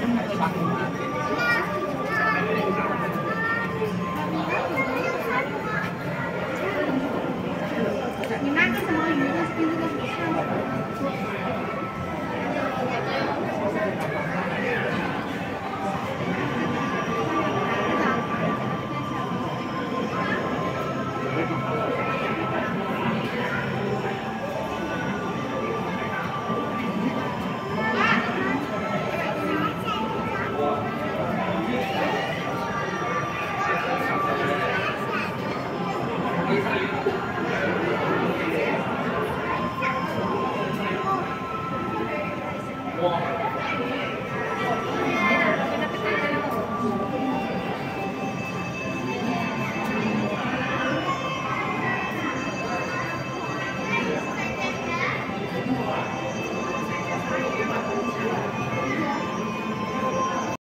cái bằng Thank you.